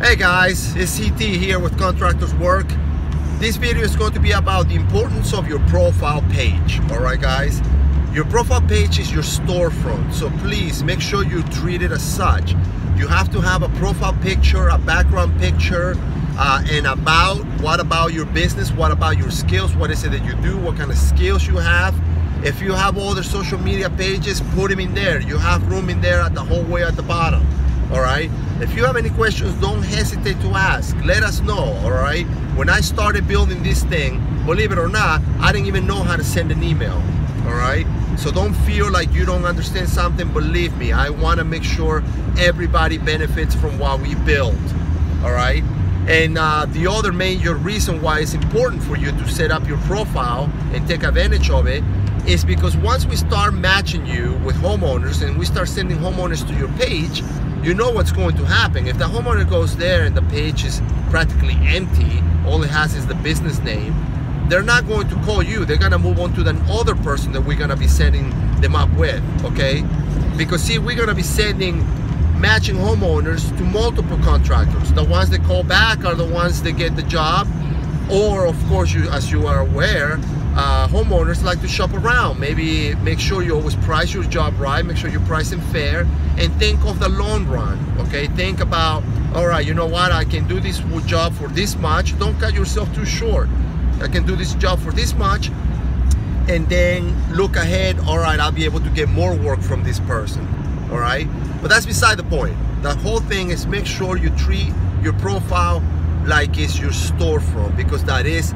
Hey guys, it's CT here with Contractors Work. This video is going to be about the importance of your profile page. All right, guys. Your profile page is your storefront, so please make sure you treat it as such. You have to have a profile picture, a background picture, uh, and about what about your business, what about your skills, what is it that you do, what kind of skills you have. If you have other social media pages, put them in there. You have room in there at the whole way at the bottom all right? If you have any questions don't hesitate to ask. Let us know all right? When i started building this thing believe it or not i didn't even know how to send an email all right? So don't feel like you don't understand something. Believe me i want to make sure everybody benefits from what we build all right? And uh, the other major reason why it's important for you to set up your profile and take advantage of it is because once we start matching you with homeowners and we start sending homeowners to your page you know what's going to happen. If the homeowner goes there and the page is practically empty, all it has is the business name, they're not going to call you. They're gonna move on to the other person that we're gonna be setting them up with, okay? Because see, we're gonna be sending matching homeowners to multiple contractors. The ones that call back are the ones that get the job, or of course, you, as you are aware, homeowners like to shop around. Maybe make sure you always price your job right, make sure you price them fair, and think of the long run, okay? Think about, all right, you know what, I can do this job for this much. Don't cut yourself too short. I can do this job for this much, and then look ahead, all right, I'll be able to get more work from this person, all right? But that's beside the point. The whole thing is make sure you treat your profile like it's your storefront because that is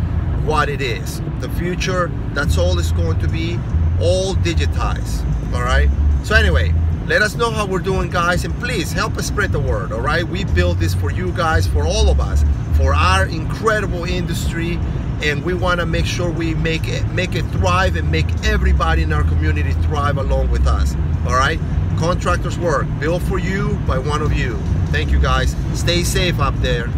what it is. The future, that's all it's going to be, all digitized, all right? So anyway, let us know how we're doing, guys, and please help us spread the word, all right? We built this for you guys, for all of us, for our incredible industry, and we want to make sure we make it, make it thrive and make everybody in our community thrive along with us, all right? Contractors work, built for you by one of you. Thank you, guys. Stay safe up there.